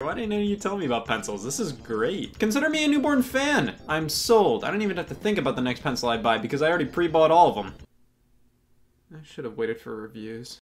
Why didn't any of you tell me about pencils? This is great. Consider me a newborn fan. I'm sold. I don't even have to think about the next pencil I buy because I already pre-bought all of them. I should have waited for reviews.